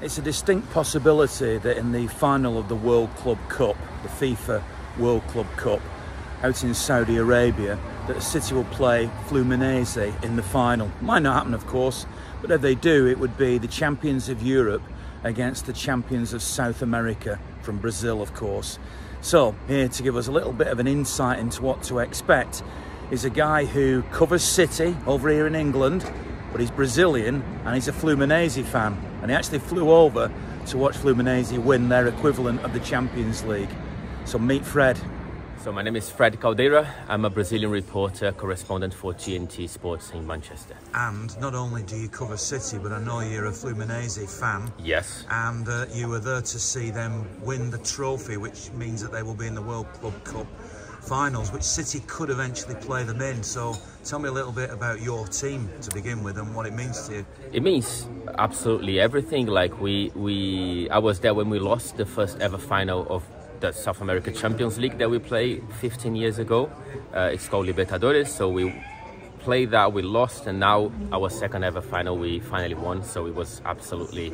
It's a distinct possibility that in the final of the World Club Cup, the FIFA World Club Cup, out in Saudi Arabia, that City will play Fluminense in the final. Might not happen, of course, but if they do, it would be the champions of Europe against the champions of South America from Brazil, of course. So, here to give us a little bit of an insight into what to expect is a guy who covers City over here in England, but he's Brazilian and he's a Fluminense fan. And he actually flew over to watch Fluminense win their equivalent of the Champions League. So, meet Fred. So my name is Fred Caldeira. I'm a Brazilian reporter, correspondent for TNT Sports in Manchester. And not only do you cover City, but I know you're a Fluminense fan. Yes. And uh, you were there to see them win the trophy, which means that they will be in the World Club Cup finals, which City could eventually play them in. So tell me a little bit about your team to begin with and what it means to you. It means absolutely everything. Like we, we, I was there when we lost the first ever final of the South America Champions League that we played 15 years ago. Uh, it's called Libertadores. So we played that, we lost, and now our second ever final, we finally won. So it was absolutely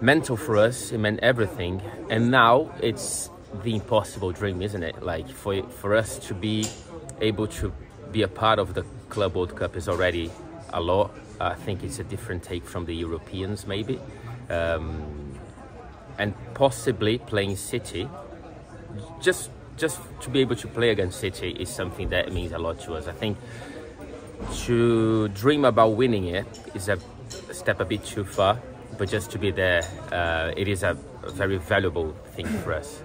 mental for us. It meant everything. And now it's the impossible dream, isn't it? Like for for us to be able to be a part of the Club World Cup is already a lot. I think it's a different take from the Europeans, maybe. Um, and possibly playing City just just to be able to play against City is something that means a lot to us. I think to dream about winning it is a step a bit too far, but just to be there, uh, it is a very valuable thing for us.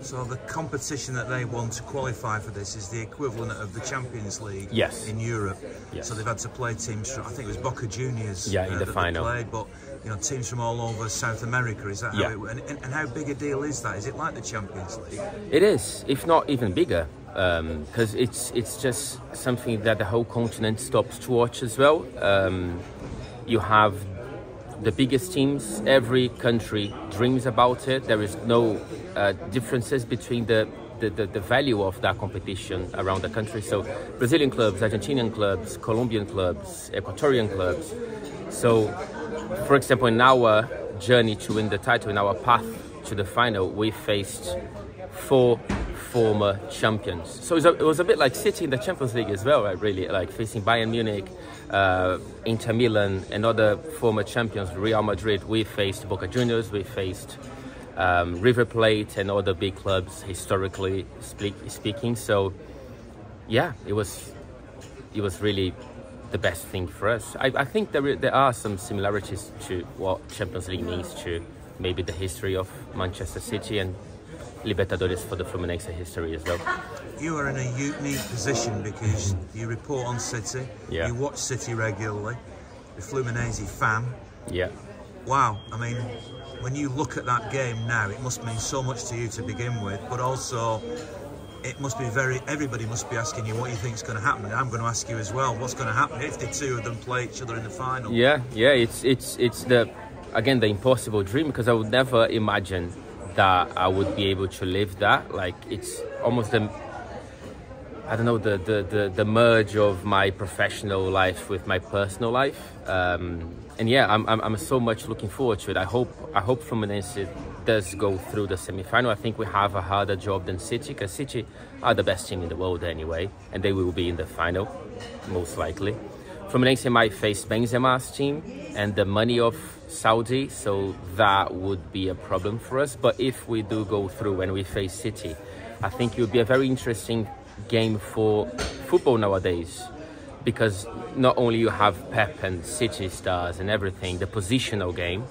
So the competition that they want to qualify for this is the equivalent of the Champions League yes. in Europe. Yes. So they've had to play teams from, I think it was Boca Juniors. Yeah, in uh, the final. Played, but you know, teams from all over South America. Is that yeah. how it, and, and, and how big a deal is that? Is it like the Champions League? It is, if not even bigger, because um, it's it's just something that the whole continent stops to watch as well. Um, you have the biggest teams. Every country dreams about it. There is no uh, differences between the, the, the, the, value of that competition around the country. So Brazilian clubs, Argentinian clubs, Colombian clubs, Ecuadorian clubs. So, for example, in our journey to win the title, in our path to the final, we faced four former champions. So it was, a, bit like City in the Champions League as well, right, really, like facing Bayern Munich, uh, Inter Milan, and other former champions, Real Madrid. We faced Boca Juniors, we faced um, River Plate, and other big clubs, historically speak, speaking. So, yeah, it was it was really the best thing for us. I, I think there there are some similarities to what Champions League means to maybe the history of Manchester City and Libertadores for the Fluminense history as well. You are in a unique position because you report on City, yeah. you watch City regularly, a Fluminense fan. Yeah. Wow, I mean, when you look at that game now, it must mean so much to you to begin with, but also it must be very, everybody must be asking you what you think is going to happen. And I'm going to ask you as well, what's going to happen if the two of them play each other in the final? Yeah, yeah, it's, it's, it's the, again, the impossible dream because I would never imagine that I would be able to live that. Like it's almost the I don't know the the, the, the merge of my professional life with my personal life. Um, and yeah, I'm, I'm, I'm so much looking forward to it. I hope I hope Fluminense does go through the semi-final. I think we have a harder job than City because City are the best team in the world anyway, and they will be in the final most likely. Fluminense might face Benzema's team and the money of Saudi, so that would be a problem for us. But if we do go through when we face City, I think it would be a very interesting game for football nowadays because not only you have Pep and City stars and everything, the positional game.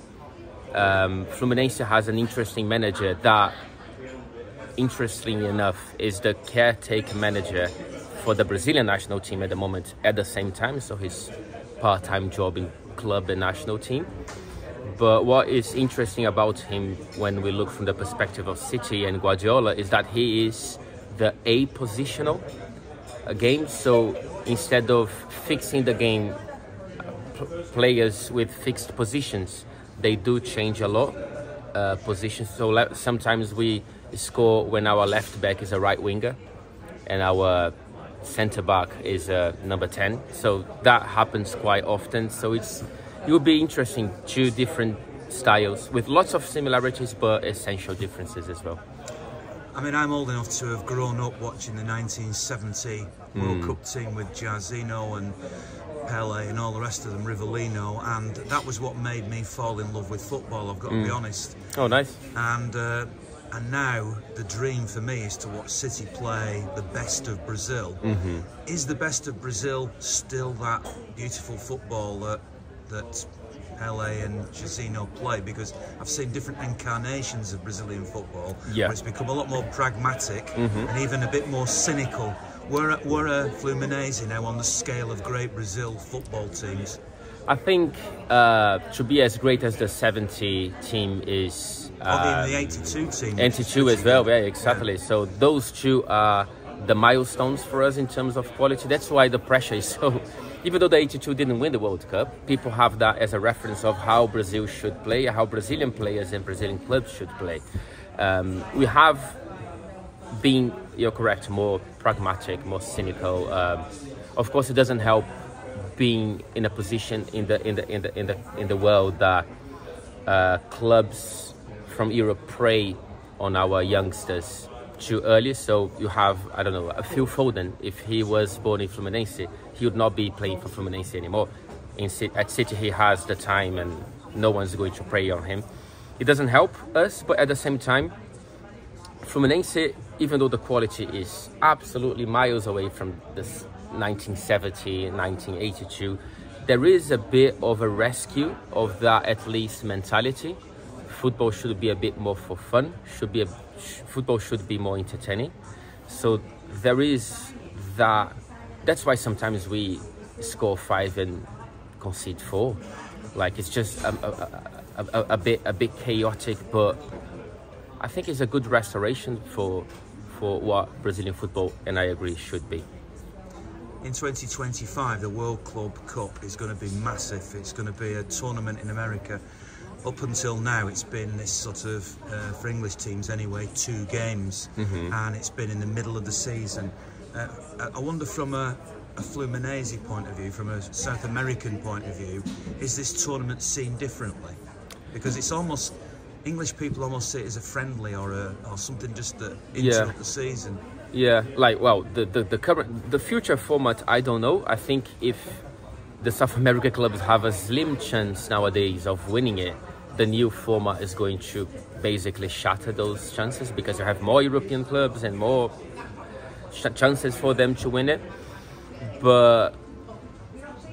Um, Fluminense has an interesting manager that, interestingly enough, is the caretaker manager for the Brazilian national team at the moment at the same time. So his part-time job in club and national team. But what is interesting about him when we look from the perspective of City and Guardiola is that he is the A positional game. So instead of fixing the game, players with fixed positions, they do change a lot uh, positions. So sometimes we score when our left back is a right winger and our centre back is uh, number 10. So that happens quite often. So it's it would be interesting two different styles with lots of similarities but essential differences as well. I mean, I'm old enough to have grown up watching the 1970 World hmm. Cup team with Jairzinho and Pele and all the rest of them, Rivellino, and that was what made me fall in love with football. I've got to be hmm. honest. Oh, nice. And uh, and now the dream for me is to watch City play the best of Brazil. Mm-hmm. Is the best of Brazil still that beautiful football that that Pele and Jairzinho play? Because I've seen different incarnations of Brazilian football Yeah. where it's become a lot more pragmatic and even a bit more cynical. Were were a Fluminense now on the scale of great Brazil football teams? I think uh, to be as great as the 70 team is uh, the, the 82 team? 82 as well, yeah, exactly. So those two are the milestones for us in terms of quality. That's why the pressure is so. Even though the 82 didn't win the World Cup, people have that as a reference of how Brazil should play, how Brazilian players and Brazilian clubs should play. Um, we have been, you're correct, more pragmatic, more cynical. Um, of course, it doesn't help being in a position in the in the in the in the in the world that uh, clubs from Europe prey on our youngsters too early. So you have, I don't know, a Phil Foden. If he was born in Fluminense, he would not be playing for Fluminense anymore. In at City, he has the time, and no one's going to prey on him. It doesn't help us, but at the same time, Fluminense, even though the quality is absolutely miles away from this 1970, 1982, there is a bit of a rescue of that at least mentality. Football should be a bit more for fun. Should be a, football should be more entertaining. So there is that. That's why sometimes we score five and concede four. Like it's just a, a, a, a, a bit a bit chaotic, but I think it's a good restoration for for what Brazilian football, and I agree, should be. In 2025, the World Club Cup is going to be massive. It's going to be a tournament in America. Up until now, it's been this sort of, uh, for English teams anyway, two games, and it's been in the middle of the season. Uh, I- wonder from a, a Fluminense point of view, from a South American point of view, is this tournament seen differently? Because it's almost, English people almost see it as a friendly or, a, or something just Yeah. interrupt the season. Yeah, like well, the, the the current the future format, I don't know. I think if the South America clubs have a slim chance nowadays of winning it, the new format is going to basically shatter those chances because you have more European clubs and more ch- chances for them to win it. But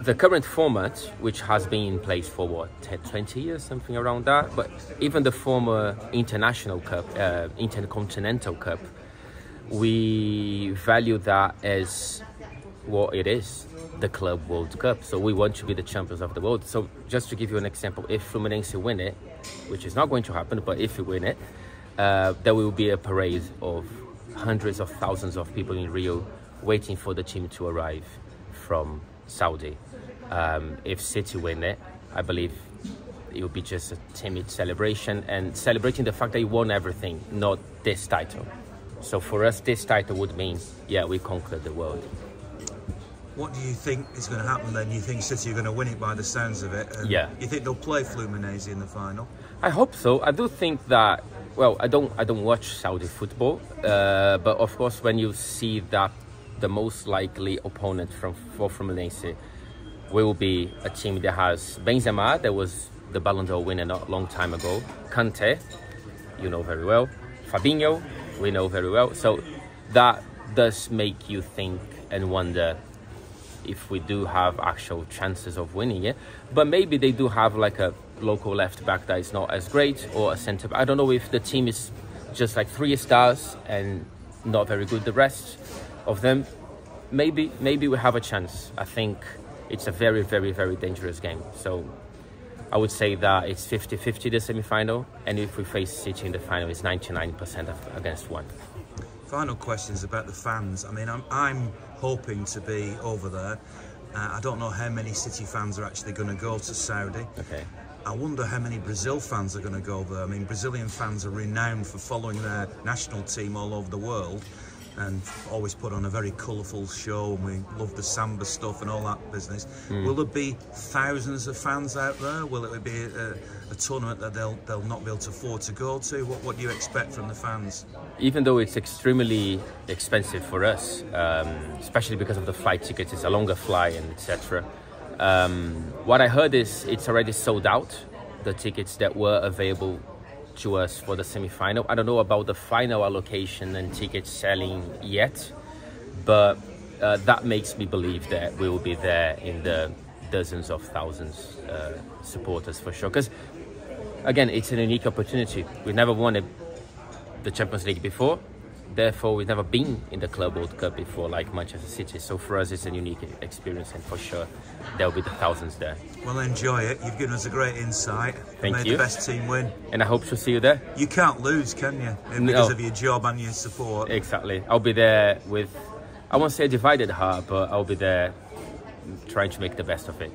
the current format, which has been in place for what 10, 20 years, something around that, but even the former international cup, uh, intercontinental cup, we value that as what it is the club world cup. So we want to be the champions of the world. So just to give you an example if fluminense win it which is not going to happen but if we win it uh, there will be a parade of hundreds of thousands of people in rio waiting for the team to arrive from saudi. Um, if city win it i believe it will be just a timid celebration and celebrating the fact that you won everything not this title. So for us, this title would mean, yeah, we conquered the world. What do you think is going to happen then? You think City are going to win it by the sounds of it? And Yeah. You think they'll play Fluminense in the final? I hope so. I do think that. Well, I don't. I don't watch Saudi football, uh, but of course, when you see that the most likely opponent from for Fluminense will be a team that has Benzema, that was the Ballon d'Or winner not a long time ago, Kante, you know very well, Fabinho, we know very well. So that does make you think and wonder if we do have actual chances of winning it. But maybe they do have like a local left back that is not as great or a centre. back. I don't know if the team is just like three stars and not very good. The rest of them, maybe maybe we have a chance. I think it's a very very very dangerous game. So. I would say that it's 50-50 the semi-final, and if we face City in the final, it's 99% against one. Final questions about the fans. I mean, I'm, I'm hoping to be over there. Uh, I don't know how many City fans are actually going to go to Saudi. Okay. I wonder how many Brazil fans are going to go there. I mean, Brazilian fans are renowned for following their national team all over the world. And always put on a very colourful show, and we love the samba stuff and all that business. Will there be thousands of fans out there? Will it be a, a tournament that they'll they'll not be able to afford to go to? What what do you expect from the fans? even though it's extremely expensive for us, um, especially because of the flight tickets, it's a longer flight and etc. Um, what I heard is it's already sold out. The tickets that were available to us for the semi-final. I don't know about the final allocation and ticket selling yet, but uh, that makes me believe that we will be there in the dozens of thousands uh, supporters for sure. Because again, it's an unique opportunity. We've never won a the Champions League before. Therefore, we've never been in the Club World Cup before, like Manchester City. So for us, it's a unique experience, and for sure, there'll be the thousands there. Well, enjoy it. You've given us a great insight. Thank Made you. the best team win. And I hope to see you there. You can't lose, can you? Because No. of your job and your support. Exactly. I'll be there with, I won't say a divided heart, but I'll be there trying to make the best of it.